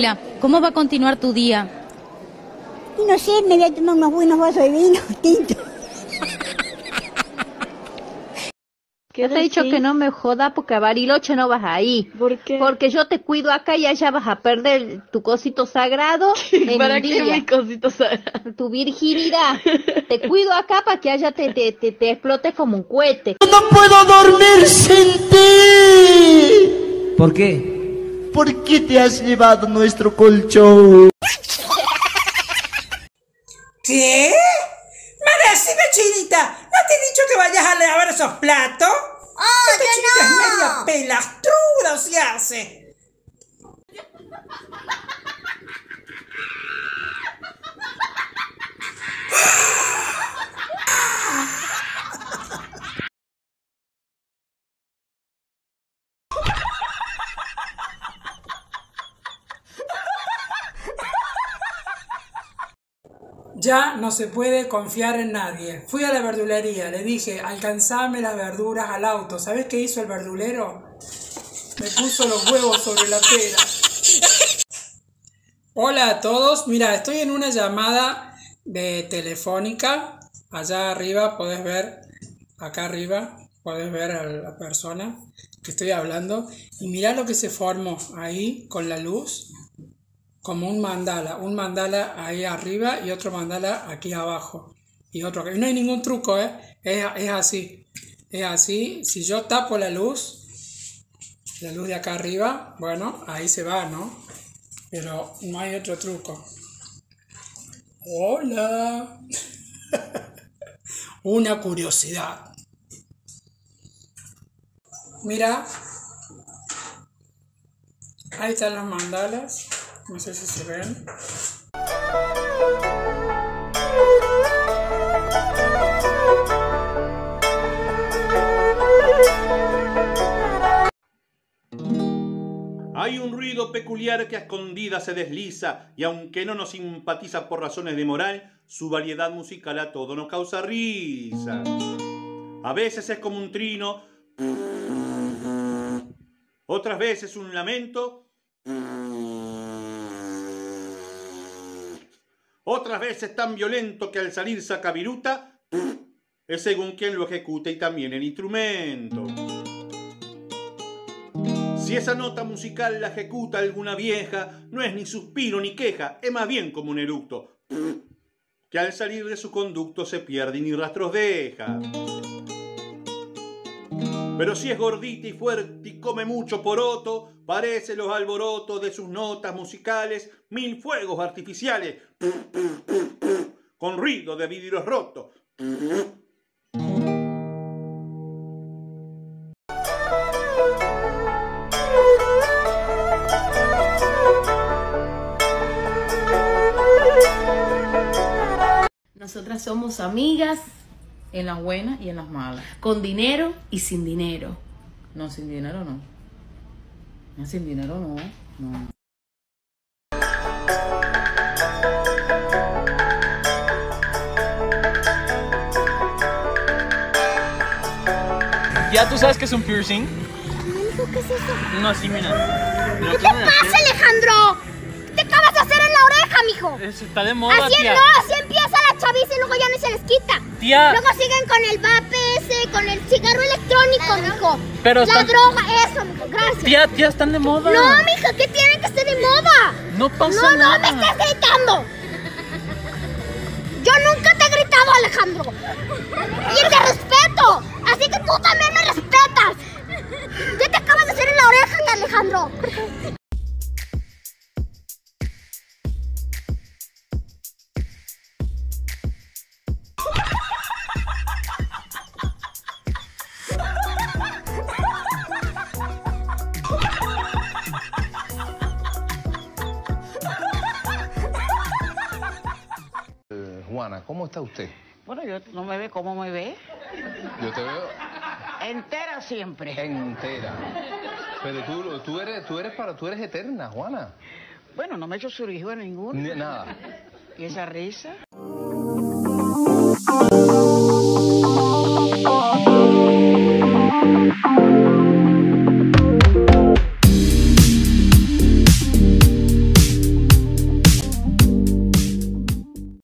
Paula, ¿cómo va a continuar tu día? No sé, me voy a tomar unos buenos vasos de vino tinto. Yo te he dicho que no me joda porque a Bariloche no vas ahí. ¿Por qué? Porque yo te cuido acá y allá vas a perder tu cosito sagrado. en ¿Para qué? Tu virginidad. te cuido acá para que allá te, te, te, te explotes como un cohete. No puedo dormir sin ti. ¿Por qué? ¿Por qué te has llevado nuestro colchón? ¿Qué? Me decime, chinita, ¿no te he dicho que vayas a lavar esos platos? ¡Oh, Esta chinita es media pelastruda, se hace. Ya no se puede confiar en nadie. Fui a la verdulería, le dije, alcanzame las verduras al auto. ¿Sabes qué hizo el verdulero? Me puso los huevos sobre la pera. Hola a todos, mira, estoy en una llamada de telefónica. Allá arriba podés ver, acá arriba podés ver a la persona que estoy hablando. Y mira lo que se formó ahí con la luz como un mandala, un mandala ahí arriba y otro mandala aquí abajo. Y otro que no hay ningún truco, ¿eh? Es, es así. Es así. Si yo tapo la luz, la luz de acá arriba, bueno, ahí se va, ¿no? Pero no hay otro truco. Hola. Una curiosidad. Mira. Ahí están los mandalas. No sé si se ven. Hay un ruido peculiar que a escondidas se desliza y aunque no nos simpatiza por razones de moral, su variedad musical a todo nos causa risa. A veces es como un trino, otras veces un lamento, otras veces tan violento que al salir saca viruta, es según quien lo ejecute y también el instrumento. Si esa nota musical la ejecuta alguna vieja, no es ni suspiro ni queja, es más bien como un eructo, que al salir de su conducto se pierde y ni rastros deja. Pero si es gordita y fuerte y come mucho poroto, parece los alborotos de sus notas musicales mil fuegos artificiales, con ruido de vidrios rotos. Nosotras somos amigas En las buenas y en las malas. con dinero y sin dinero. No, sin dinero no. No, sin dinero no. No. ¿Ya tú sabes que es un piercing? ¿Qué es eso? No, así, mira. ¿Qué te pasa, Alejandro? ¿Qué te acabas de hacer en la oreja, mijo? Eso está de moda, Así tía. no, así empieza la chaviza y luego ya no se les quita. Tía. Luego siguen con el vape ese, con el cigarro electrónico, mijo. Pero la están- droga, eso, mijo, gracias. Tía, tía, están de moda. No, mija, ¿qué tienen que estar de moda? No pasa no, nada. no me estés gritando. Yo nunca te he gritado, Alejandro. Y te respeto. Así que tú también me respetas. ¿Qué te acabas de hacer en la oreja, Alejandro? Juana, ¿cómo está usted? Bueno, yo no me ve como me ve. Yo te veo Entera siempre. entera. Pero tú, tú eres, tú eres para, tú eres eterna, Juana. Bueno, no me he hecho surgido ninguno. Ni- nada. ¿Y esa risa?